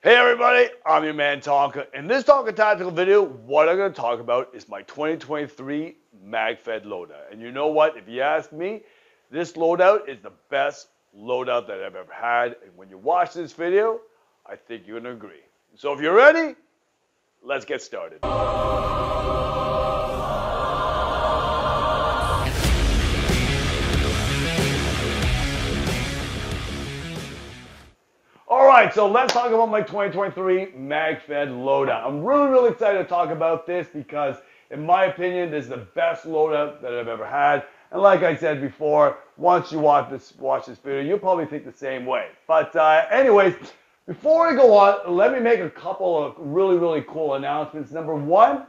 Hey everybody, I'm your man Tonka. In this Tonka Tactical video, what I'm going to talk about is my 2023 MagFed loadout. And you know what? If you ask me, this loadout is the best loadout that I've ever had. And when you watch this video, I think you're going to agree. So if you're ready, let's get started. Right, so let's talk about my 2023 MagFed loadout. I'm really, really excited to talk about this because, in my opinion, this is the best loadout that I've ever had. And like I said before, once you watch this, watch this video, you'll probably think the same way. But uh, anyways, before I go on, let me make a couple of really, really cool announcements. Number one,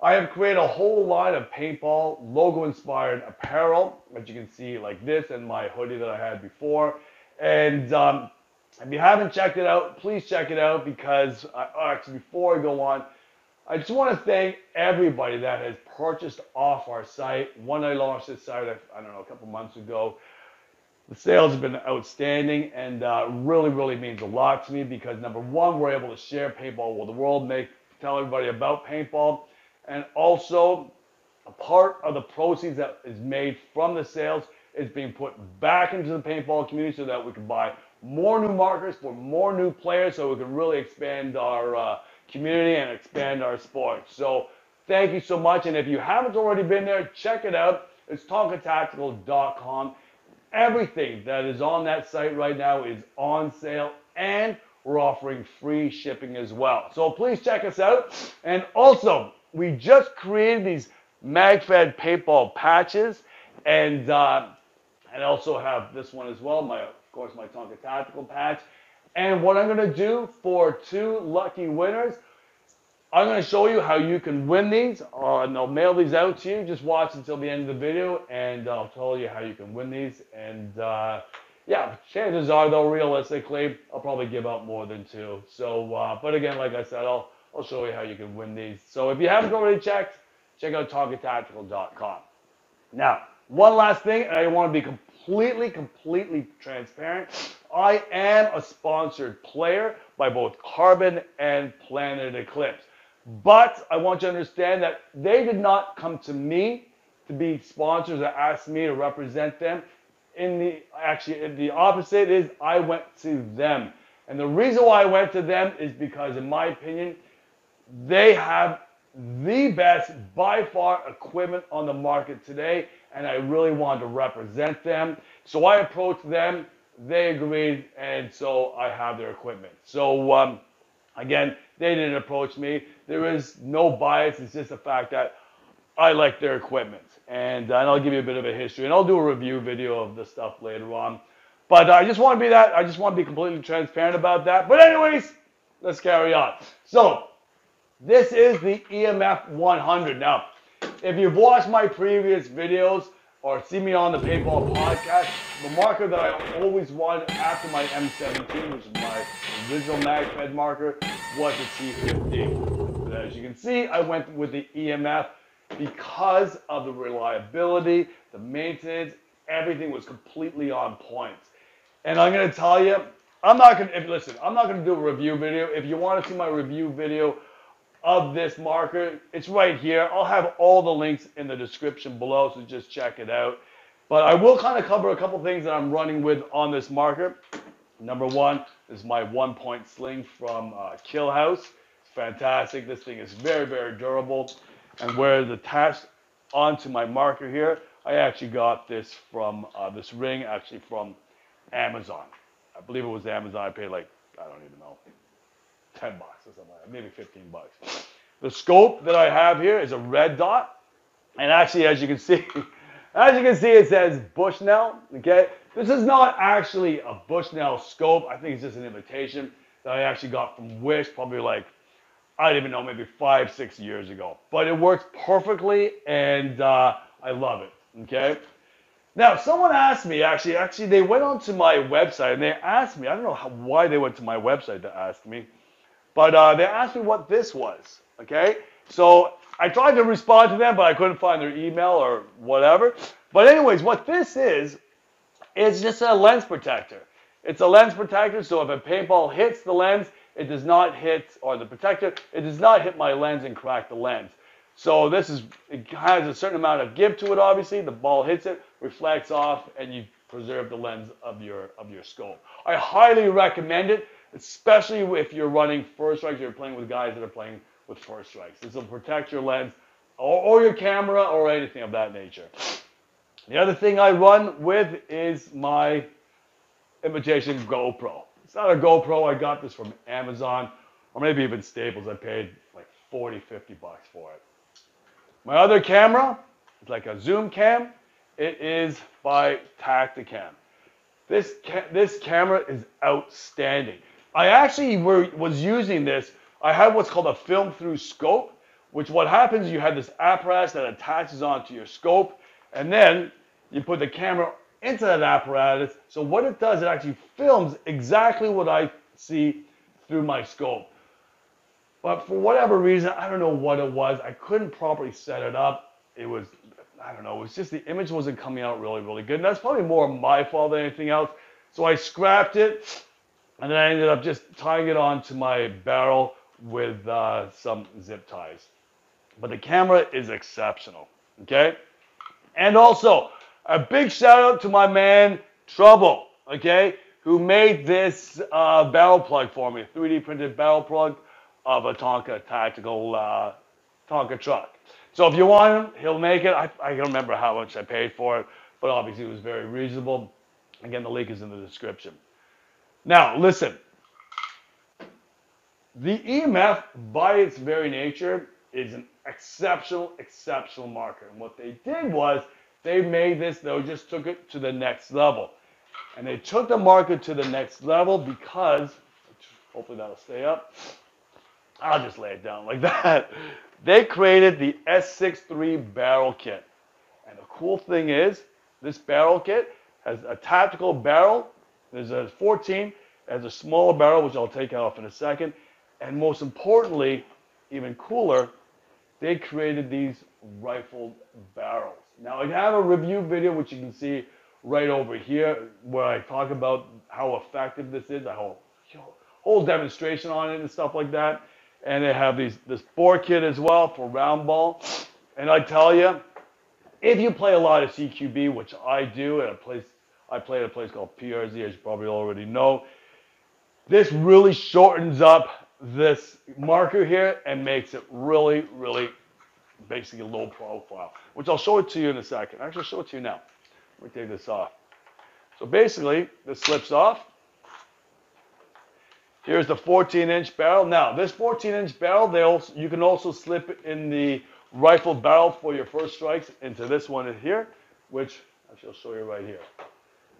I have created a whole line of paintball logo-inspired apparel, as you can see like this and my hoodie that I had before. And um, if you haven't checked it out, please check it out because I, actually before I go on, I just want to thank everybody that has purchased off our site. When I launched this site, I, I don't know, a couple months ago, the sales have been outstanding and uh, really, really means a lot to me because number one, we're able to share paintball with the world, make tell everybody about paintball, and also a part of the proceeds that is made from the sales is being put back into the paintball community so that we can buy more new markers for more new players so we can really expand our uh, community and expand our sport. So thank you so much. And if you haven't already been there, check it out. It's tonkatactical.com. Everything that is on that site right now is on sale and we're offering free shipping as well. So please check us out. And also, we just created these MagFed paintball patches and uh, and also have this one as well, my of course, my Tonka Tactical patch. And what I'm going to do for two lucky winners, I'm going to show you how you can win these. Uh, and I'll mail these out to you. Just watch until the end of the video, and I'll tell you how you can win these. And uh, yeah, chances are, though, realistically, I'll probably give out more than two. So, uh, but again, like I said, I'll I'll show you how you can win these. So if you haven't already checked, check out TonkaTactical.com. Now, one last thing, and I want to be completely, completely completely transparent. I am a sponsored player by both Carbon and Planet Eclipse. But I want you to understand that they did not come to me to be sponsors or ask me to represent them. In the actually the opposite is I went to them. And the reason why I went to them is because in my opinion, they have the best by far equipment on the market today and I really wanted to represent them. So I approached them, they agreed, and so I have their equipment. So um, again, they didn't approach me. There is no bias. It's just the fact that I like their equipment, and, and I'll give you a bit of a history, and I'll do a review video of the stuff later on. But I just want to be that. I just want to be completely transparent about that. But anyways, let's carry on. So this is the EMF 100. Now, if you've watched my previous videos or see me on the Paintball podcast, the marker that I always wanted after my M17, which is my original MagFed marker, was the T50. But as you can see, I went with the EMF because of the reliability, the maintenance, everything was completely on point. And I'm gonna tell you, I'm not gonna, listen, I'm not gonna do a review video. If you wanna see my review video of this marker. It's right here. I'll have all the links in the description below, so just check it out. But I will kind of cover a couple things that I'm running with on this marker. Number one is my one point sling from uh, Kill House. It's fantastic. This thing is very, very durable. And where it's attached onto my marker here, I actually got this from uh, this ring, actually from Amazon. I believe it was Amazon. I paid like, I don't even know, 10 bucks or something like that, maybe 15 bucks. The scope that I have here is a red dot. And actually, as you can see, as you can see, it says Bushnell, okay? This is not actually a Bushnell scope. I think it's just an imitation that I actually got from Wish, probably like, I don't even know, maybe five, six years ago. But it works perfectly, and uh, I love it, okay? Now, someone asked me, actually, actually, they went onto my website, and they asked me, I don't know how, why they went to my website to ask me, but uh, they asked me what this was. Okay, so I tried to respond to them, but I couldn't find their email or whatever. But anyways, what this is, is just a lens protector. It's a lens protector, so if a paintball hits the lens, it does not hit, or the protector, it does not hit my lens and crack the lens. So this is, it has a certain amount of give to it, obviously. The ball hits it, reflects off, and you preserve the lens of your, of your scope. I highly recommend it, especially if you're running first strikes, you're playing with guys that are playing with first strikes. This will protect your lens or, or your camera or anything of that nature. The other thing I run with is my imitation GoPro. It's not a GoPro. I got this from Amazon or maybe even Staples. I paid like 40, 50 bucks for it. My other camera is like a zoom cam. It is by Tactacam. This, ca this camera is outstanding. I actually were, was using this. I had what's called a film through scope, which what happens, you have this apparatus that attaches onto your scope, and then you put the camera into that apparatus. So what it does, it actually films exactly what I see through my scope. But for whatever reason, I don't know what it was. I couldn't properly set it up. It was, I don't know, it was just the image wasn't coming out really, really good. And that's probably more my fault than anything else. So I scrapped it and then I ended up just tying it onto my barrel with uh, some zip ties. But the camera is exceptional, okay? And also, a big shout out to my man Trouble, okay, who made this uh, barrel plug for me, 3D printed barrel plug of a Tonka tactical uh, Tonka truck. So if you want him, he'll make it. I, don't remember how much I paid for it, but obviously it was very reasonable. Again, the link is in the description. Now, listen. The EMF, by its very nature, is an exceptional, exceptional marker. And what they did was they made this, they just took it to the next level. And they took the marker to the next level because, hopefully that'll stay up. I'll just lay it down like that. They created the S63 barrel kit. And the cool thing is, this barrel kit has a tactical barrel. There's a 14, has a smaller barrel, which I'll take off in a second. And most importantly, even cooler, they created these rifled barrels. Now I have a review video, which you can see right over here, where I talk about how effective this is. I whole whole demonstration on it and stuff like that. And they have these this bore kit as well for round ball. And I tell you, if you play a lot of CQB, which I do at a place, I play at a place called PRZ, as you probably already know. This really shortens up this marker here and makes it really, really basically low profile, which I'll show it to you in a second. Actually, I'll show it to you now. Let me take this off. So basically, this slips off. Here's the 14-inch barrel. Now, this 14-inch barrel, they also, you can also slip in the rifle barrel for your first strikes into this one here, which actually I'll show you right here,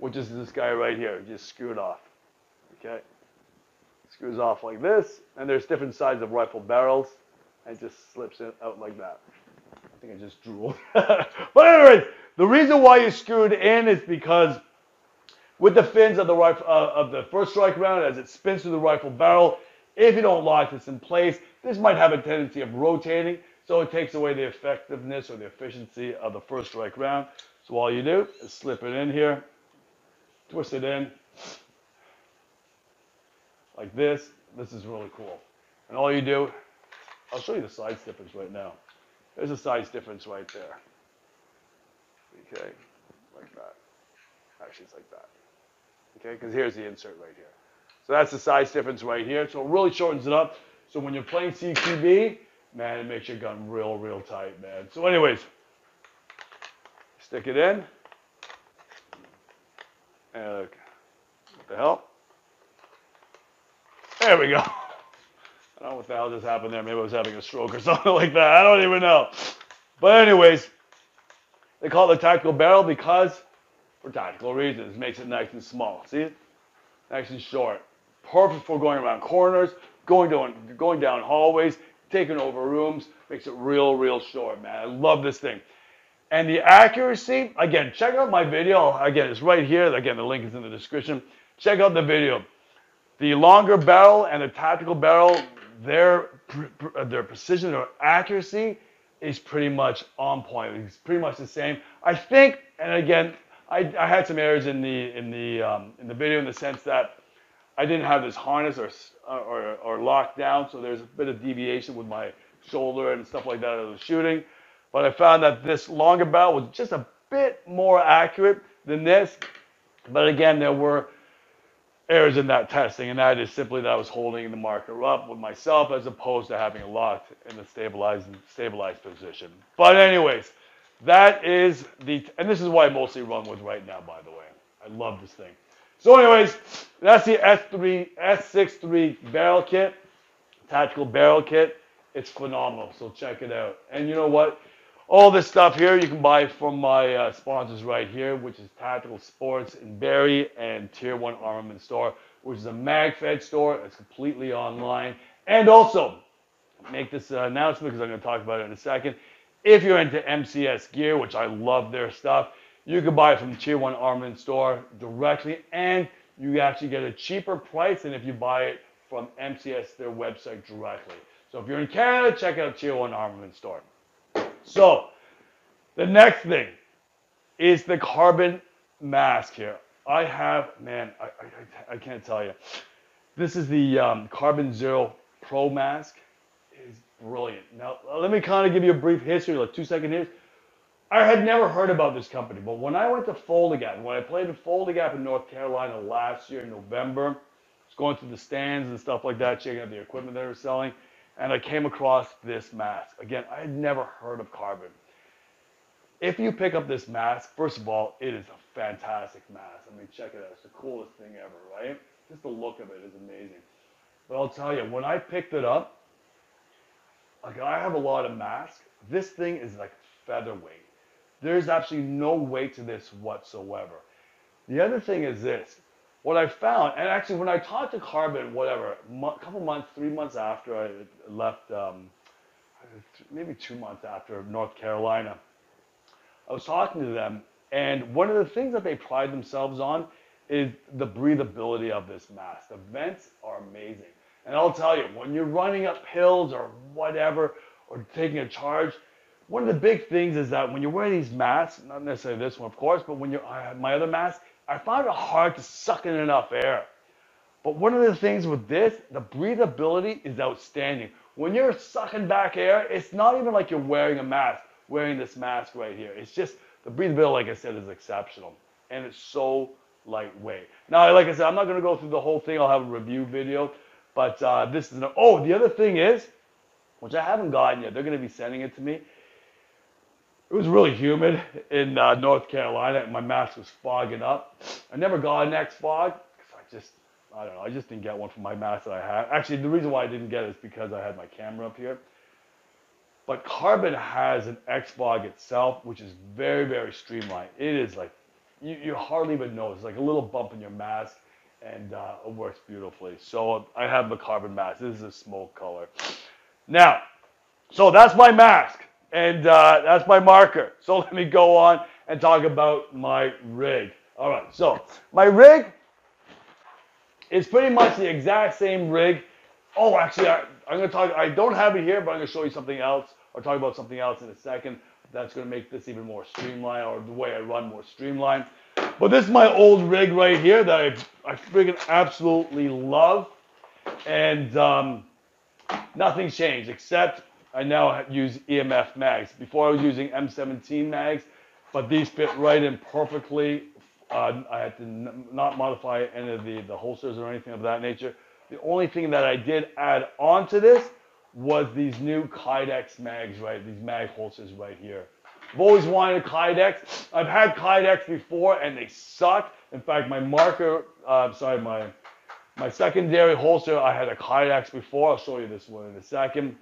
which is this guy right here. Just screw it off. Okay screws off like this, and there's different sizes of rifle barrels, and it just slips out like that. I think I just drooled. but anyways, the reason why you screwed in is because with the fins of the rifle uh, of the first strike round, as it spins through the rifle barrel, if you don't lock this in place, this might have a tendency of rotating, so it takes away the effectiveness or the efficiency of the first strike round. So all you do is slip it in here, twist it in, like this. This is really cool. And all you do, I'll show you the size difference right now. There's a size difference right there. Okay, like that. Actually, it's like that. Okay, because here's the insert right here. So that's the size difference right here. So it really shortens it up. So when you're playing CQB, man, it makes your gun real, real tight, man. So anyways, stick it in. Look, what the hell? There we go. I don't know what the hell just happened there. Maybe I was having a stroke or something like that. I don't even know. But anyways, they call it the tactical barrel because, for tactical reasons, makes it nice and small. See? Nice and short. Perfect for going around corners, going down, going down hallways, taking over rooms. Makes it real, real short, man. I love this thing. And the accuracy, again, check out my video. Again, it's right here. Again, the link is in the description. Check out the video. The longer barrel and the tactical barrel, their, their precision or accuracy is pretty much on point. It's pretty much the same. I think, and again, I, I had some errors in the in the um, in the video in the sense that I didn't have this harness or, or, or locked down, so there's a bit of deviation with my shoulder and stuff like that I was shooting. But I found that this longer barrel was just a bit more accurate than this. But again, there were errors in that testing, and that is simply that I was holding the marker up with myself as opposed to having it locked in the stabilized stabilized position. But anyways, that is the, and this is why I mostly run with right now, by the way. I love this thing. So anyways, that's the S3, S63 barrel kit, tactical barrel kit. It's phenomenal, so check it out. And you know what? All this stuff here you can buy from my uh, sponsors right here, which is Tactical Sports in Barrie and Tier 1 Armament Store, which is a MagFed store. It's completely online. And also, make this uh, announcement because I'm going to talk about it in a second. If you're into MCS gear, which I love their stuff, you can buy it from Tier 1 Armament Store directly, and you actually get a cheaper price than if you buy it from MCS, their website directly. So if you're in Canada, check out Tier 1 Armament Store. So the next thing is the carbon mask here. I have, man, I, I, I can't tell you. This is the um, Carbon Zero Pro mask. It is brilliant. Now, let me kind of give you a brief history, like two second here. I had never heard about this company, but when I went to Fulda Gap, when I played in Fulda Gap in North Carolina last year in November, I was going through the stands and stuff like that, checking out the equipment they were selling, and I came across this mask. Again, I had never heard of carbon. If you pick up this mask, first of all, it is a fantastic mask. I mean, check it out. It's the coolest thing ever, right? Just the look of it is amazing. But I'll tell you, when I picked it up, like I have a lot of masks. This thing is like featherweight. There's absolutely no weight to this whatsoever. The other thing is this. What I found, and actually when I talked to Carbon, whatever, a couple months, three months after I left, um, maybe two months after North Carolina, I was talking to them, and one of the things that they pride themselves on is the breathability of this mask. The vents are amazing. And I'll tell you, when you're running up hills or whatever, or taking a charge, one of the big things is that when you're wearing these masks, not necessarily this one, of course, but when you're, my other mask, I find it hard to suck in enough air. But one of the things with this, the breathability is outstanding. When you're sucking back air, it's not even like you're wearing a mask, wearing this mask right here. It's just, the breathability, like I said, is exceptional. And it's so lightweight. Now, like I said, I'm not going to go through the whole thing. I'll have a review video. But uh, this is, an, oh, the other thing is, which I haven't gotten yet, they're going to be sending it to me, it was really humid in uh, North Carolina. And my mask was fogging up. I never got an X fog because I just, I don't know, I just didn't get one for my mask that I had. Actually, the reason why I didn't get it is because I had my camera up here. But Carbon has an X fog itself, which is very, very streamlined. It is like, you, you hardly even notice. It's like a little bump in your mask and uh, it works beautifully. So I have the Carbon mask. This is a smoke color. Now, so that's my mask. And uh, that's my marker. So let me go on and talk about my rig. All right, so my rig is pretty much the exact same rig. Oh, actually, I, am going to talk, I don't have it here, but I'm going to show you something else or talk about something else in a second. That's going to make this even more streamlined or the way I run more streamlined. But this is my old rig right here that I, I friggin' absolutely love. And um, nothing's changed except I now use EMF mags. Before I was using M17 mags, but these fit right in perfectly. Uh, I had to n- not modify any of the, the holsters or anything of that nature. The only thing that I did add onto this was these new Kydex mags, right? These mag holsters right here. I've always wanted a Kydex. I've had Kydex before and they suck. In fact, my marker, uh, sorry, my my secondary holster, I had a Kydex before. I'll show you this one in a second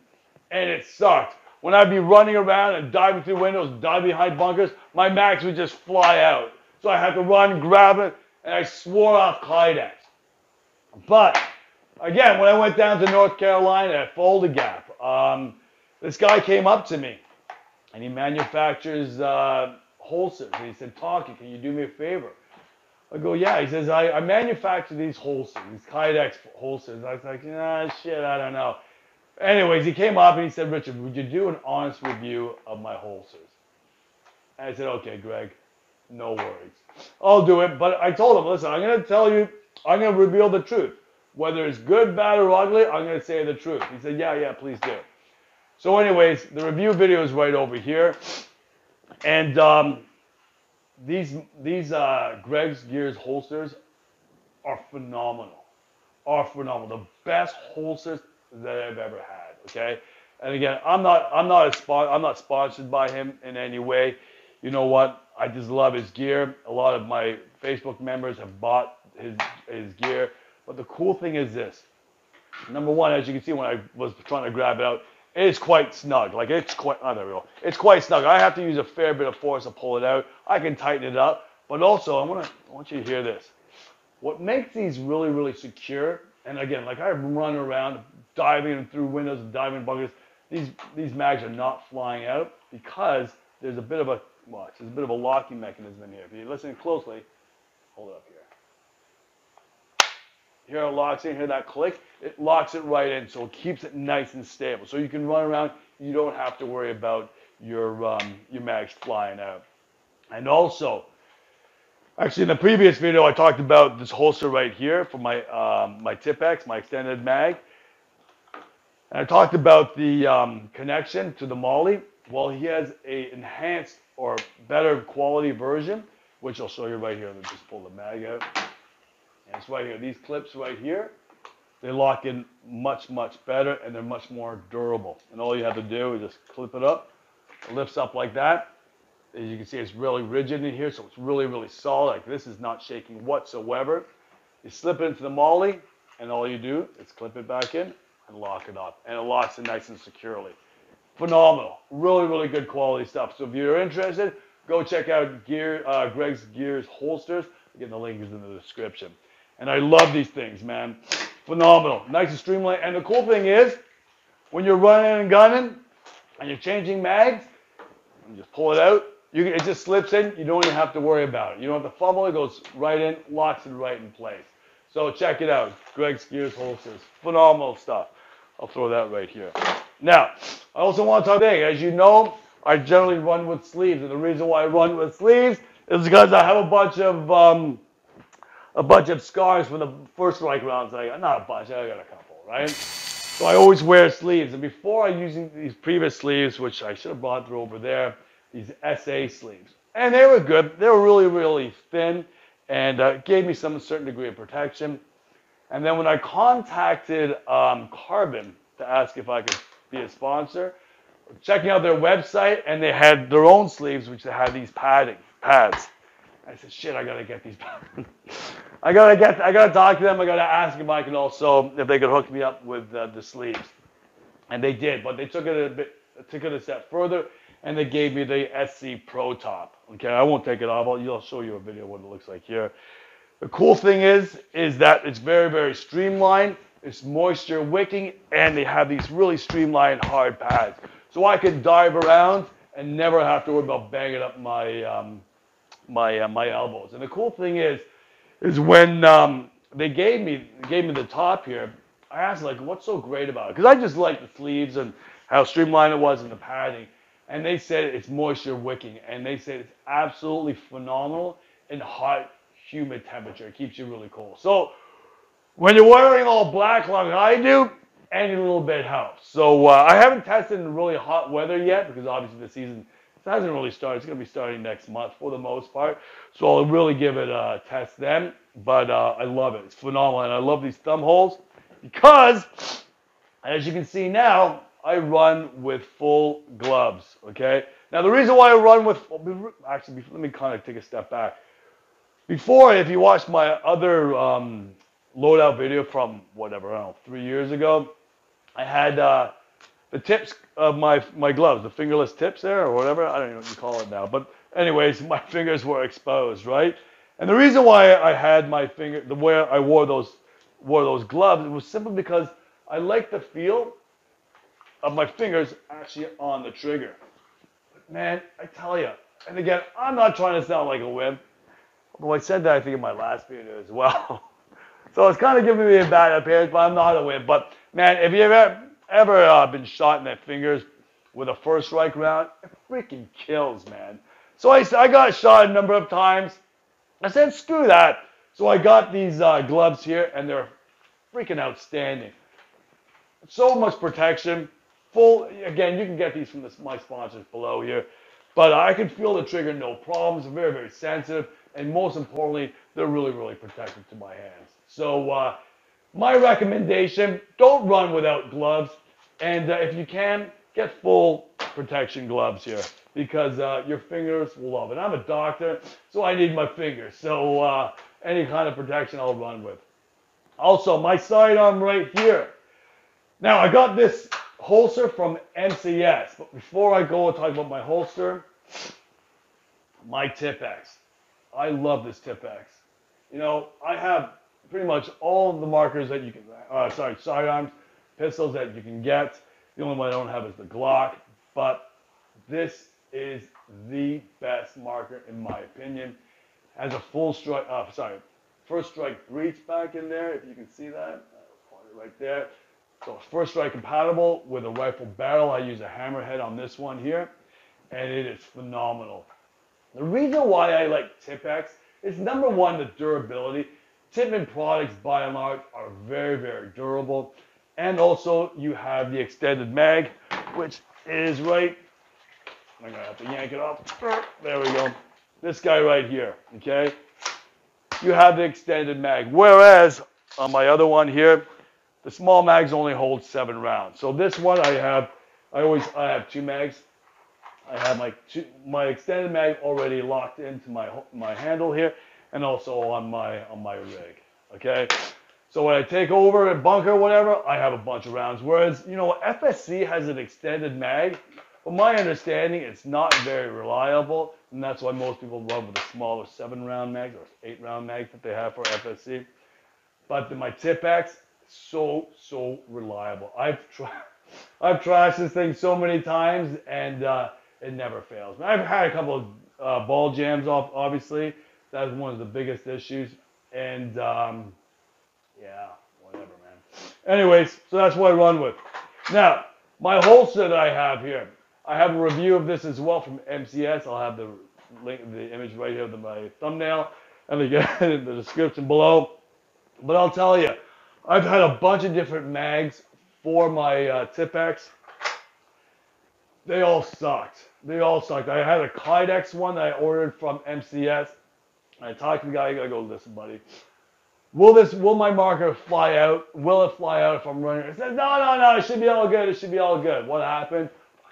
and it sucked. When I'd be running around and diving through windows, diving behind bunkers, my max would just fly out. So I had to run, grab it, and I swore off Kydex. But again, when I went down to North Carolina at Fulda Gap, um, this guy came up to me and he manufactures uh, holsters. And he said, Talkie, can you do me a favor? I go, yeah. He says, I, I manufacture these holsters, these Kydex holsters. I was like, nah, shit, I don't know. Anyways, he came up and he said, Richard, would you do an honest review of my holsters? And I said, okay, Greg, no worries. I'll do it. But I told him, listen, I'm going to tell you I'm going to reveal the truth. Whether it's good, bad, or ugly, I'm going to say the truth. He said, yeah, yeah, please do. So anyways, the review video is right over here. And um, these, these uh, Greg's Gears holsters are phenomenal. Are phenomenal. The best holsters that I've ever had, okay? And again, I'm not I'm not a spot I'm not sponsored by him in any way. You know what? I just love his gear. A lot of my Facebook members have bought his his gear. But the cool thing is this. Number one, as you can see when I was trying to grab it out, it is quite snug. Like it's quite oh there we go. It's quite snug. I have to use a fair bit of force to pull it out. I can tighten it up. But also I wanna I want you to hear this. What makes these really, really secure, and again, like I run around diving through windows and diving bunkers. these these mags are not flying out because there's a bit of a watch. There's a bit of a locking mechanism in here. If you listen closely, hold it up here. Here it locks in. Hear that click? It locks it right in, so it keeps it nice and stable. So you can run around. You don't have to worry about your um, your mags flying out. And also, actually, in the previous video, I talked about this holster right here for my um, my TiPX, my extended mag. And I talked about the um, connection to the MOLLE. Well, he has a enhanced or better quality version, which I'll show you right here. Let me just pull the mag out. And it's right here. These clips right here, they lock in much, much better and they're much more durable. And all you have to do is just clip it up. It lifts up like that. As you can see, it's really rigid in here, so it's really, really solid. Like this is not shaking whatsoever. You slip it into the MOLLE, and all you do is clip it back in and lock it up. And it locks it nice and securely. Phenomenal. Really, really good quality stuff. So if you're interested, go check out Gear uh, Greg's Gears holsters. Again, the link is in the description. And I love these things, man. Phenomenal. Nice and streamlined. And the cool thing is, when you're running and gunning and you're changing mags, you just pull it out. You it just slips in. You don't even have to worry about it. You don't have to fumble. It goes right in, locks it right in place. So check it out. Greg's Gears holsters. Phenomenal stuff. I'll throw that right here. Now, I also want to talk today. As you know, I generally run with sleeves, and the reason why I run with sleeves is because I have a bunch of um, a bunch of scars from the first strike rounds. I got not a bunch, I got a couple, right? So I always wear sleeves, and before I using these previous sleeves, which I should have brought through over there, these SA sleeves, and they were good. They were really, really thin, and uh, gave me some certain degree of protection. And then when I contacted um, Carbon to ask if I could be a sponsor, checking out their website, and they had their own sleeves, which they had these padding pads. I said, "Shit, I gotta get these." pads. I gotta get. I gotta talk to them. I gotta ask if I can also if they could hook me up with uh, the sleeves, and they did. But they took it a bit, took it a step further, and they gave me the SC Pro Top. Okay, I won't take it off. I'll, I'll show you a video what it looks like here. The cool thing is, is that it's very, very streamlined. It's moisture wicking, and they have these really streamlined hard pads. So I can dive around and never have to worry about banging up my um, my uh, my elbows. And the cool thing is, is when um, they gave me gave me the top here, I asked like, what's so great about it? Because I just like the sleeves and how streamlined it was and the padding. And they said it's moisture wicking, and they said it's absolutely phenomenal in hot humid temperature. It keeps you really cool. So when you're wearing all black like I do, any little bit helps. So uh, I haven't tested in really hot weather yet because obviously the season hasn't really started. It's going to be starting next month for the most part. So I'll really give it a test then. But uh, I love it. It's phenomenal. And I love these thumb holes because, as you can see now, I run with full gloves. Okay. Now the reason why I run with actually let me kind of take a step back. Before, if you watched my other um, loadout video from whatever, I don't know, three years ago, I had uh, the tips of my my gloves, the fingerless tips there or whatever. I don't know what you call it now. But anyways, my fingers were exposed, right? And the reason why I had my finger, the way I wore those wore those gloves, it was simply because I like the feel of my fingers actually on the trigger. But man, I tell you, and again, I'm not trying to sound like a wimp. Although I said that I think in my last video as well. so it's kind of giving me a bad appearance, but I'm not a win. But man, if you ever ever uh, been shot in the fingers with a first strike round, it freaking kills, man. So I, I got shot a number of times. I said, screw that. So I got these uh, gloves here, and they're freaking outstanding. So much protection. Full, again, you can get these from the, my sponsors below here. But I can feel the trigger no problems. Very, very sensitive. And most importantly, they're really, really protective to my hands. So uh, my recommendation, don't run without gloves. And uh, if you can, get full protection gloves here because uh, your fingers will love it. I'm a doctor, so I need my fingers. So uh, any kind of protection I'll run with. Also, my sidearm right here. Now, I got this holster from MCS, but before I go and talk about my holster, my TiPX. I love this TiPX. You know, I have pretty much all the markers that you can, uh, sorry, sidearms, pistols that you can get. The only one I don't have is the Glock, but this is the best marker in my opinion. Has a full strike, uh, sorry, first strike breech back in there, if you can see that, right there. So first strike compatible with a rifle barrel. I use a hammerhead on this one here, and it is phenomenal. The reason why I like TiPX is number one, the durability. Tippmann products, by and large, are very, very durable. And also, you have the extended mag, which is right. I'm gonna have to yank it off. There we go. This guy right here, okay? You have the extended mag. Whereas on my other one here, the small mags only hold seven rounds. So this one I have, I always I have two mags. I have my two, my extended mag already locked into my my handle here, and also on my on my rig. Okay, so when I take over a bunker, or whatever, I have a bunch of rounds. Whereas you know FSC has an extended mag. From my understanding, it's not very reliable, and that's why most people run with the smaller seven round mags or eight round mags that they have for FSC. But my TiPX, so so reliable. I've tried I've tried this thing so many times, and uh, it never fails. I've had a couple of uh, ball jams off, obviously. That's one of the biggest issues. And um, yeah, whatever, man. Anyways, so that's what I run with. Now, my holster that I have here, I have a review of this as well from MCS. I'll have the link, the image right here of my thumbnail, and again in the description below. But I'll tell you, I've had a bunch of different mags for my uh, TiPX. They all sucked. They all sucked. I had a Kydex one that I ordered from MCS. I talked to the guy. I go, listen, buddy. Will this? Will my marker fly out? Will it fly out if I'm running? I said, no, no, no. It should be all good. It should be all good. What happened?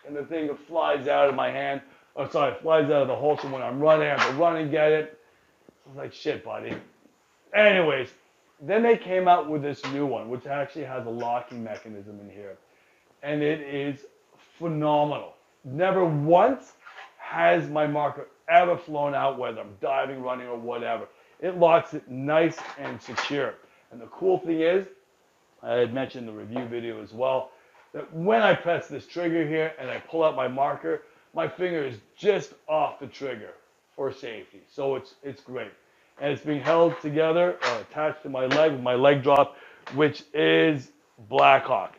And the thing flies out of my hand. Oh, sorry, it flies out of the holster when I'm running. I have to run and get it. I was like, shit, buddy. Anyways, then they came out with this new one, which actually has a locking mechanism in here. And it is phenomenal. Never once has my marker ever flown out, whether I'm diving, running, or whatever. It locks it nice and secure. And the cool thing is, I had mentioned the review video as well, that when I press this trigger here and I pull out my marker, my finger is just off the trigger for safety. So it's, it's great. And it's being held together or attached to my leg with my leg drop, which is Blackhawk.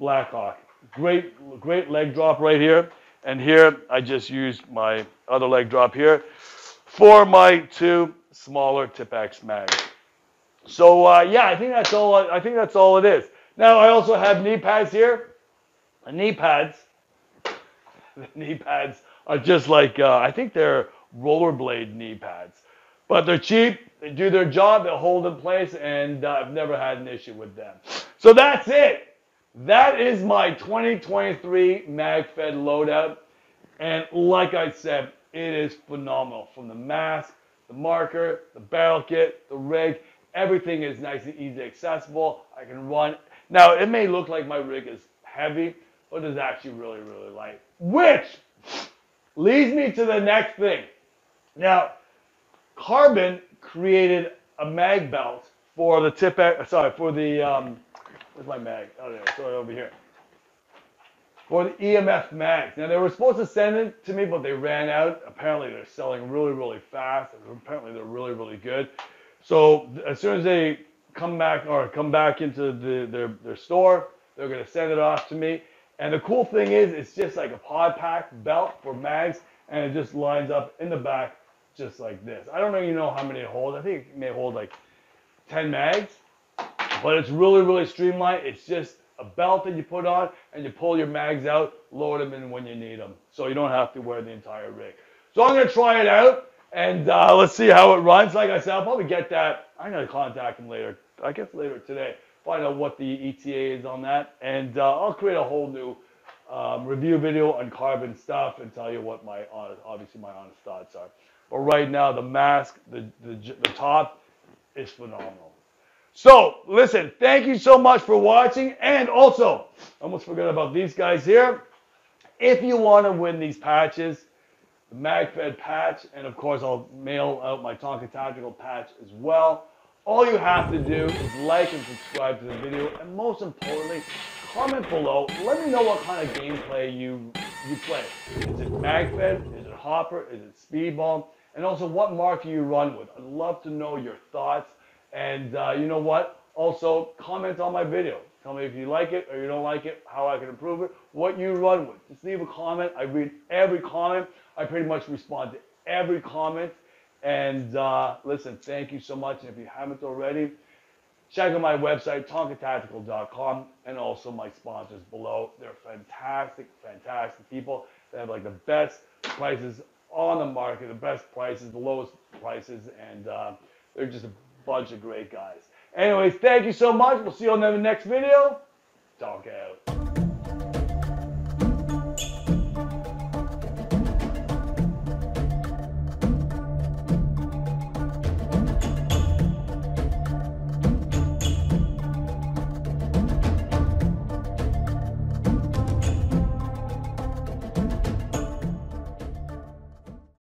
Blackhawk. Great, great leg drop right here. And here I just used my other leg drop here for my two smaller TiPX mags. So uh, yeah, I think that's all. I think that's all it is. Now I also have knee pads here. The knee pads. The knee pads are just like uh, I think they're rollerblade knee pads, but they're cheap. They do their job. They hold in place, and uh, I've never had an issue with them. So that's it. That is my 2023 MagFed loadout. And like I said, it is phenomenal. From the mask, the marker, the barrel kit, the rig, everything is nice and easy accessible. I can run. Now, it may look like my rig is heavy, but it's actually really, really light. Which leads me to the next thing. Now, Carbon created a mag belt for the tip, sorry, for the um, Where's my mag? Oh, there. Sorry, over here. For the EMF mags. Now, they were supposed to send it to me, but they ran out. Apparently, they're selling really, really fast. Apparently, they're really, really good. So, as soon as they come back or come back into the, their, their store, they're going to send it off to me. And the cool thing is, it's just like a pod pack belt for mags, and it just lines up in the back just like this. I don't even know how many it holds. I think it may hold like 10 mags, but it's really, really streamlined. It's just a belt that you put on and you pull your mags out, load them in when you need them. So you don't have to wear the entire rig. So I'm gonna try it out and uh, let's see how it runs. Like I said, I'll probably get that. I'm gonna contact him later. I guess later today. Find out what the ETA is on that, and uh, I'll create a whole new um, review video on carbon stuff and tell you what my honest, obviously my honest thoughts are. But right now, the mask, the, the, the top is phenomenal. So listen, thank you so much for watching. And also, I almost forgot about these guys here. If you want to win these patches, the MagFed patch, and of course I'll mail out my Tonka Tactical patch as well. All you have to do is like and subscribe to the video, and most importantly, comment below. Let me know what kind of gameplay you you play. Is it MagFed? Is it Hopper? Is it Speedball? And also, what mark do you run with. I'd love to know your thoughts. And uh, you know what? Also, comment on my video. Tell me if you like it or you don't like it, how I can improve it, what you run with. Just leave a comment. I read every comment. I pretty much respond to every comment. And uh, listen, thank you so much. And if you haven't already, check out my website, tonkatactical.com, and also my sponsors below. They're fantastic, fantastic people. They have like the best prices on the market, the best prices, the lowest prices, and uh, they're just a bunch of great guys. Anyways, thank you so much. We'll see you on the next video. Talk out.